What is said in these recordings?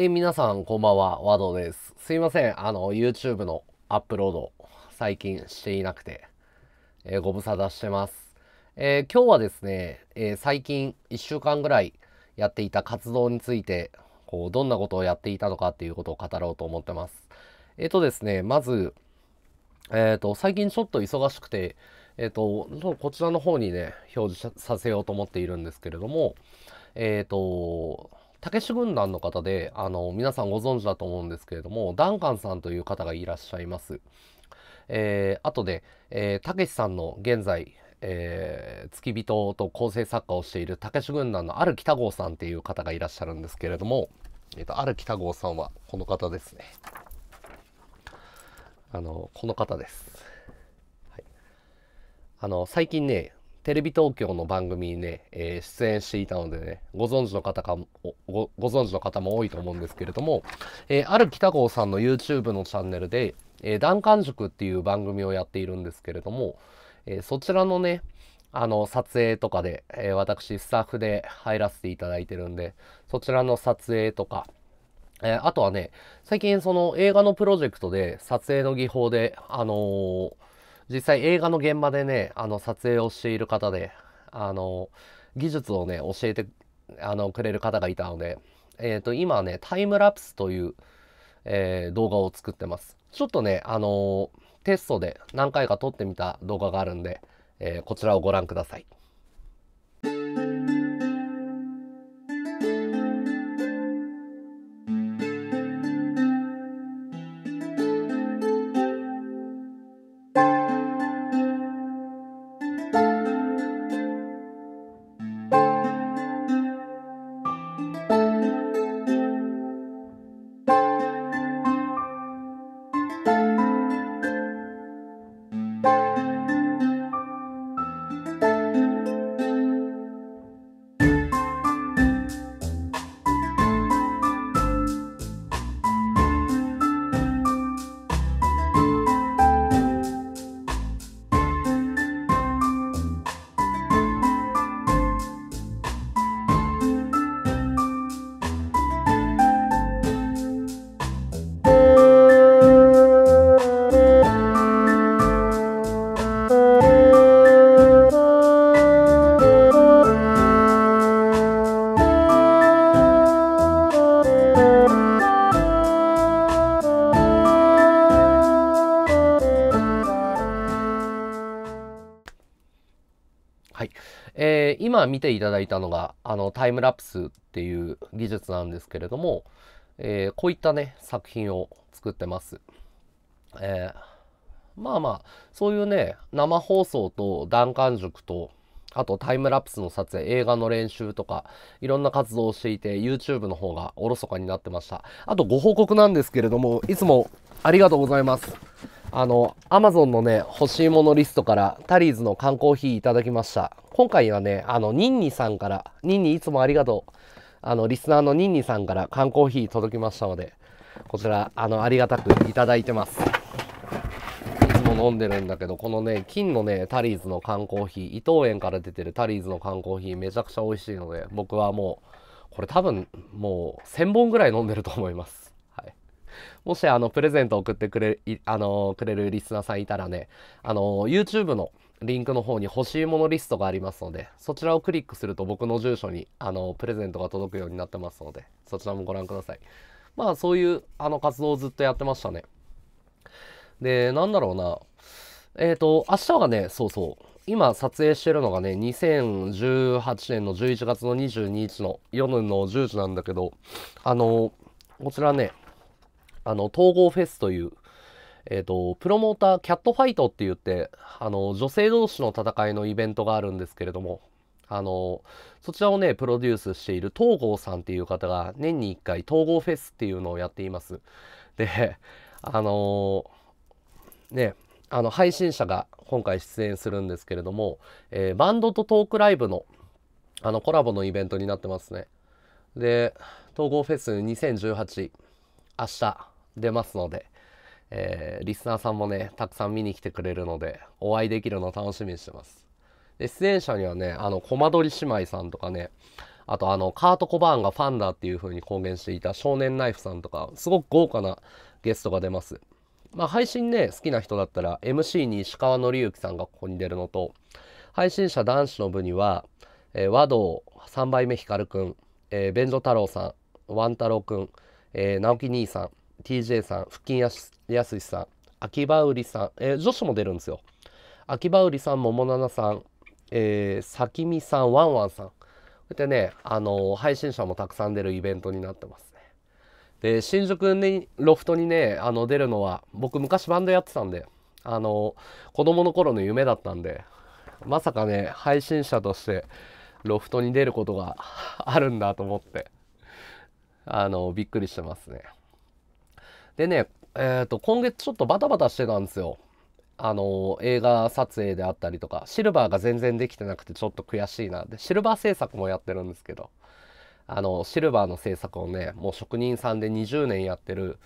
え皆さんこんばんは、ワドです。すいません、あの、YouTube のアップロード、最近していなくて、えーご無沙汰してます。えー今日はですね、え最近1週間ぐらいやっていた活動について、こう、どんなことをやっていたのかっていうことを語ろうと思ってます。えっ、とですね、まず、えっ、と、最近ちょっと忙しくて、えっ、と、こちらの方にね、表示させようと思っているんですけれども、えっ、と、たけし軍団の方で、あの、皆さんご存知だと思うんですけれども、ダンカンさんという方がいらっしゃいます。えー、あとで、えー、たけしさんの現在、えー、付き人と構成作家をしているたけし軍団のある北郷さんっていう方がいらっしゃるんですけれども、えーと、ある北郷さんはこの方ですね。あの、この方です。あの、最近ね、テレビ東京の番組にね、えー出演していたのでね、ご存知の方かもご、ご存知の方も多いと思うんですけれども、えーある北郷さんの YouTube のチャンネルで、えー、談感塾っていう番組をやっているんですけれども、えーそちらのね、あの、撮影とかで、えー私、スタッフで入らせていただいてるんで、そちらの撮影とか、えーあとはね、最近その映画のプロジェクトで撮影の技法で、あのー実際映画の現場でね、あの撮影をしている方で、あの技術をね、教えてあのくれる方がいたので、えっ、と、今ね、タイムラプスという、えー動画を作ってます。ちょっとね、あのテストで何回か撮ってみた動画があるんで、えーこちらをご覧ください。はい。えー今見ていただいたのが、あの、タイムラプスっていう技術なんですけれども、えーこういったね、作品を作ってます。えーまあまあ、そういうね、生放送と談感塾と、あとタイムラプスの撮影、映画の練習とか、いろんな活動をしていて、YouTube の方がおろそかになってました。あとご報告なんですけれども、いつもありがとうございます。あの、Amazon のね、欲しいものリストから、タリーズの缶コーヒーいただきました。今回はね、あの、ニンニさんから、ニンニいつもありがとう。あの、リスナーのニンニさんから缶コーヒー届きましたので、こちら、あの、ありがたくいただいてます。いつも飲んでるんだけど、このね、金のね、タリーズの缶コーヒー、伊藤園から出てるタリーズの缶コーヒー、めちゃくちゃ美味しいので、僕はもう、これ多分、もう、1000本ぐらい飲んでると思います。もし、あの、プレゼントを送ってくれ、あの、くれるリスナーさんいたらね、あの、YouTube のリンクの方に欲しいものリストがありますので、そちらをクリックすると僕の住所に、あの、プレゼントが届くようになってますので、そちらもご覧ください。まあ、そういう、あの、活動をずっとやってましたね。で、なんだろうな。えっ、と、明日がね、そうそう。今撮影してるのがね、2018年の11月の22日の夜の10時なんだけど、あの、こちらね、あの、統合フェスという、えっ、と、プロモーター、キャットファイトって言って、あの、女性同士の戦いのイベントがあるんですけれども、あの、そちらをね、プロデュースしている東郷さんっていう方が、年に1回、統合フェスっていうのをやっています。で、あのね、あの配信者が今回出演するんですけれども、えーバンドとトークライブのあのコラボのイベントになってますね。で、統合フェス2018、明日出ますので、えーリスナーさんもね、たくさん見に来てくれるので、お会いできるのを楽しみにしてます。で、出演者にはね、あの、コマドリ姉妹さんとかね、あとあの、カート・コバーンがファンだっていう風に公言していた少年ナイフさんとか、すごく豪華なゲストが出ます。まあ、配信ね、好きな人だったら、MC に石川紀之さんがここに出るのと、配信者男子の部には、えー、和道3倍目光くん、えー、便所太郎さん、ワン太郎くん、えー、直樹兄さん、TJ さん、腹筋やすやすしさん、秋葉売さん、えー、女子も出るんですよ。秋葉売さん、桃七さん、えー、さきみさん、ワンワンさん。こうやってね、あの配信者もたくさん出るイベントになってますね。で、新宿に、ロフトにね、あの、出るのは、僕昔バンドやってたんで、あの子供の頃の夢だったんで、まさかね、配信者としてロフトに出ることがあるんだと思って、あの、びっくりしてますね。でね、えっ、ー、と、今月ちょっとバタバタしてたんですよ。あの映画撮影であったりとかシルバーが全然できてなくてちょっと悔しいなでシルバー制作もやってるんですけどあのシルバーの制作をねもう職人さんで20年やってる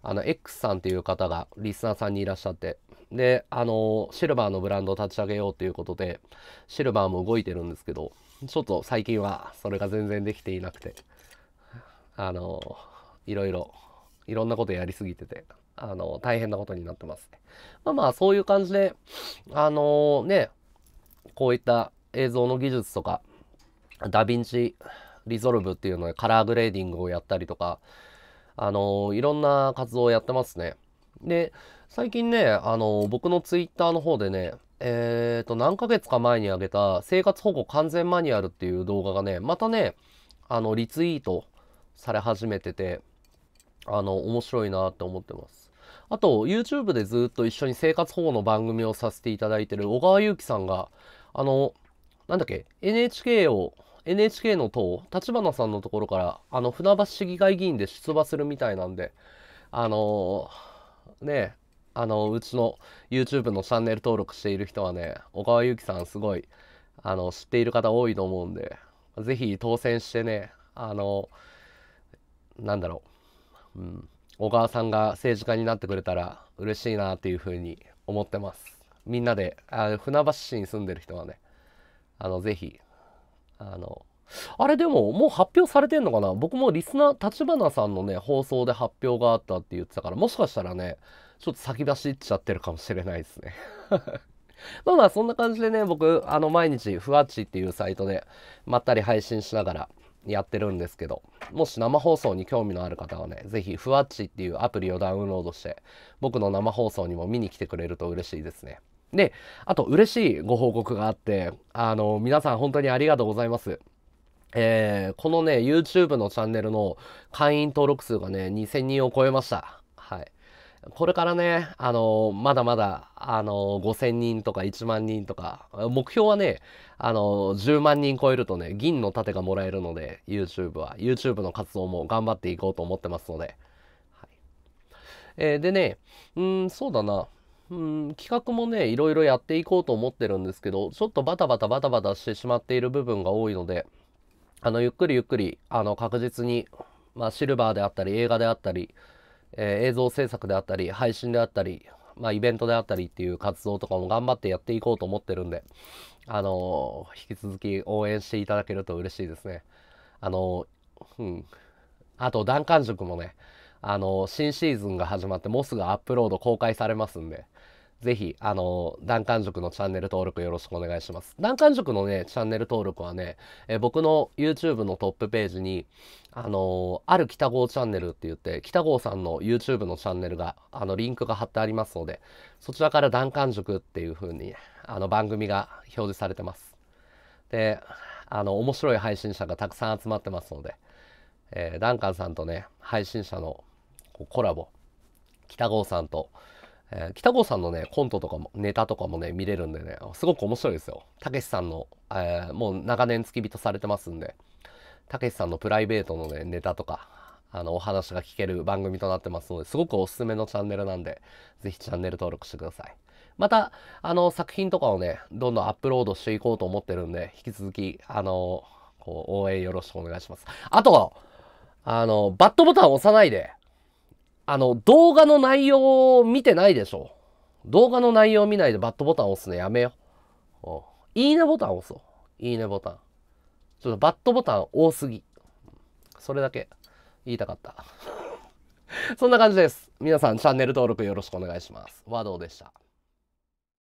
あの X さんっていう方がリスナーさんにいらっしゃってであのシルバーのブランドを立ち上げようということでシルバーも動いてるんですけどちょっと最近はそれが全然できていなくてあのいろいろいろんなことやりすぎててあの、大変なことになってますね。まあまあ、そういう感じで、あのー、ね、こういった映像の技術とか、ダヴィンチリゾルブっていうのでカラーグレーディングをやったりとか、あのー、いろんな活動をやってますね。で、最近ね、あのー、僕のツイッターの方でね、えっ、と、何ヶ月か前に上げた生活保護完全マニュアルっていう動画がね、またね、あの、リツイートされ始めてて、あの、面白いなって思ってます。あと、YouTube でずっと一緒に生活保護の番組をさせていただいてる小川祐希さんが、あの、なんだっけ、NHK を、NHK の党、立花さんのところから、あの、船橋市議会議員で出馬するみたいなんで、あのね、あの、うちの YouTube のチャンネル登録している人はね、小川祐希さんすごい、あの、知っている方多いと思うんで、ぜひ当選してね、あの、なんだろう、うん、小川さんが政治家になってくれたら嬉しいなっていうふうに思ってます。みんなで、あ船橋市に住んでる人はね、あの、ぜひ、あの、あれでももう発表されてんのかな？僕もリスナー、立花さんのね、放送で発表があったって言ってたから、もしかしたらね、ちょっと先出しいっちゃってるかもしれないですね。まあまあそんな感じでね、僕、あの毎日、ふわっちっていうサイトでまったり配信しながら、やってるんですけど、もし生放送に興味のある方はね、ぜひ、ふわっちっていうアプリをダウンロードして、僕の生放送にも見に来てくれると嬉しいですね。で、あと嬉しいご報告があって、あの、皆さん本当にありがとうございます。えー、このね、YouTube のチャンネルの会員登録数がね、2000人を超えました。はい。これからね、あのまだまだ、あの5000人とか1万人とか、目標はね、あの10万人超えるとね、銀の盾がもらえるので、YouTube は、YouTube の活動も頑張っていこうと思ってますので。はいえー、でね、うん、そうだな。うん、企画もね、いろいろやっていこうと思ってるんですけど、ちょっとバタバタバタバタしてしまっている部分が多いので、あの、ゆっくりゆっくり、あの、確実に、まあ、シルバーであったり、映画であったり、えー、映像制作であったり、配信であったり、まあ、イベントであったりっていう活動とかも頑張ってやっていこうと思ってるんで、あのー、引き続き応援していただけると嬉しいですね。あのー、うん。あと、ダンカン塾もね、あの新シーズンが始まって、もうすぐアップロード公開されますんで、ぜひ、あの、ダンカン塾のチャンネル登録よろしくお願いします。ダンカン塾のね、チャンネル登録はね、え僕の YouTube のトップページに、あのある北郷チャンネルって言って、北郷さんの YouTube のチャンネルが、あの、リンクが貼ってありますので、そちらからダンカン塾っていう風に、あの、番組が表示されてます。で、あの、面白い配信者がたくさん集まってますので、えー、ダンカンさんとね、配信者のコラボ、北郷さんと、えー、北郷さんのね、コントとかも、ネタとかもね、見れるんでね、すごく面白いですよ。たけしさんの、えー、もう長年付き人されてますんで、たけしさんのプライベートのね、ネタとか、あの、お話が聞ける番組となってますので、すごくおすすめのチャンネルなんで、ぜひチャンネル登録してください。また、あの、作品とかをね、どんどんアップロードしていこうと思ってるんで、引き続き、あの、こう、応援よろしくお願いします。あとは、あの、バットボタン押さないで、あの、動画の内容を見てないでしょ。動画の内容を見ないでバットボタン押すのやめよう。いいねボタン押そう。いいねボタン。ちょっとバットボタン多すぎ。それだけ言いたかった。そんな感じです。皆さんチャンネル登録よろしくお願いします。和道でした？